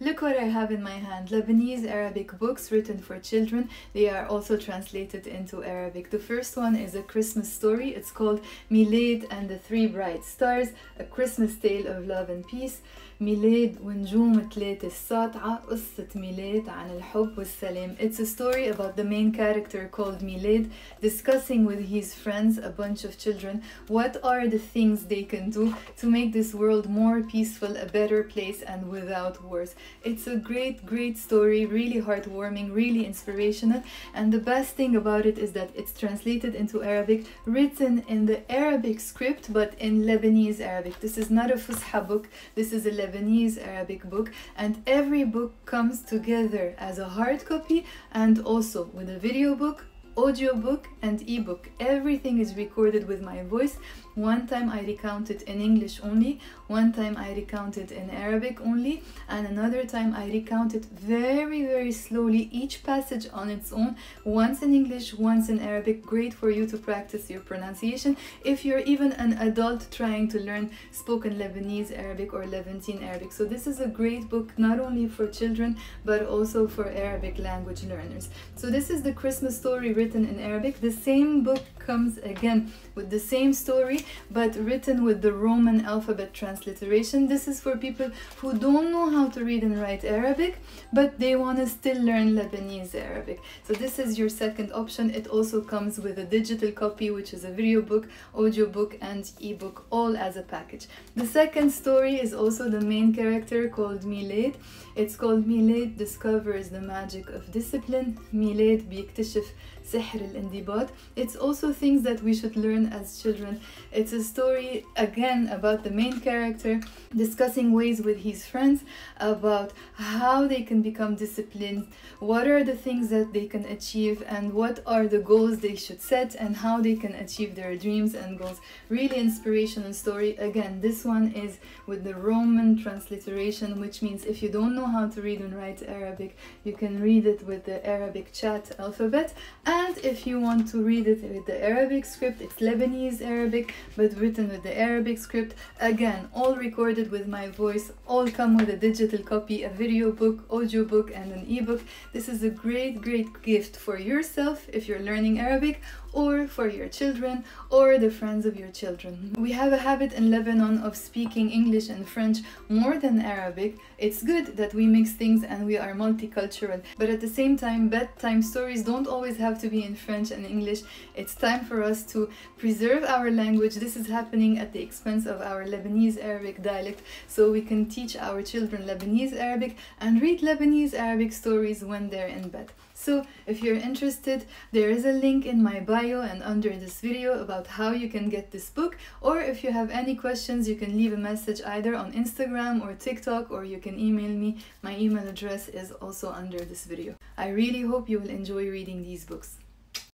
Look what I have in my hand Lebanese Arabic books written for children. They are also translated into Arabic. The first one is a Christmas story. It's called Milad and the Three Bright Stars, a Christmas tale of love and peace. ميلاد ونجوم ثلاثة الساطعة قصة ميلاد عن الحب والسلام It's a story about the main character called Milad discussing with his friends, a bunch of children, what are the things they can do to make this world more peaceful, a better place and without wars. it's a great, great story, really heartwarming, really inspirational. And the best thing about it is that it's translated into Arabic, written in the Arabic script but in Lebanese Arabic. This is not a Fusha book, this is a Lebanese Arabic book, and every book comes together as a hard copy and also with a video book, audio book, and ebook. Everything is recorded with my voice one time I recounted in English only, one time I recounted in Arabic only, and another time I recounted very, very slowly each passage on its own, once in English, once in Arabic. Great for you to practice your pronunciation if you're even an adult trying to learn spoken Lebanese Arabic or Levantine Arabic. So, this is a great book not only for children but also for Arabic language learners. So, this is the Christmas story written in Arabic. The same book comes again with the same story but written with the Roman alphabet transliteration. This is for people who don't know how to read and write Arabic, but they want to still learn Lebanese Arabic. So this is your second option. It also comes with a digital copy, which is a video book, audio book, and ebook, all as a package. The second story is also the main character called Milad. It's called Milad discovers the magic of discipline. Milad بيكتشف سحر الانضباط. It's also things that we should learn as children. It's a story again about the main character discussing ways with his friends about how they can become disciplined, what are the things that they can achieve, and what are the goals they should set, and how they can achieve their dreams and goals. Really inspirational story. Again, this one is with the Roman transliteration, which means if you don't know how to read and write Arabic, you can read it with the Arabic chat alphabet. And if you want to read it with the Arabic script, it's Lebanese Arabic, but written with the Arabic script. Again, all recorded with my voice, all come with a digital copy, a video book, audio book, and an ebook. This is a great, great gift for yourself if you're learning Arabic or for your children or the friends of your children. We have a habit in Lebanon of speaking English and French more than Arabic. It's good that we mix things and we are multicultural, but at the same time, bedtime stories don't always have to be in French and English. It's time for us to preserve our language. This is happening at the expense of our Lebanese Arabic dialect, so we can teach our children Lebanese Arabic and read Lebanese Arabic stories when they're in bed. So if you're interested, there is a link in my bio and under this video about how you can get this book or if you have any questions you can leave a message either on Instagram or TikTok or you can email me. My email address is also under this video. I really hope you will enjoy reading these books.